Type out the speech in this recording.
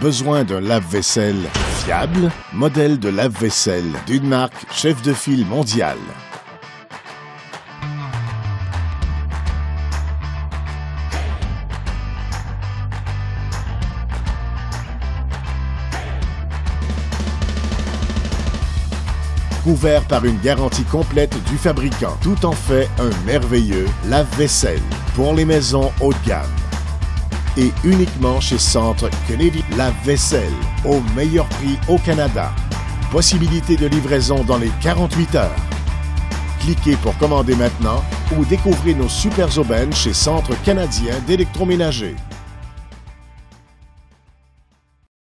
Besoin d'un lave-vaisselle fiable? Modèle de lave-vaisselle d'une marque chef de file mondiale. Couvert par une garantie complète du fabricant, tout en fait un merveilleux lave-vaisselle pour les maisons haut de gamme et uniquement chez Centre Kennedy Lave-Vaisselle, au meilleur prix au Canada. Possibilité de livraison dans les 48 heures. Cliquez pour commander maintenant ou découvrez nos super aubaines chez Centre canadien d'électroménager.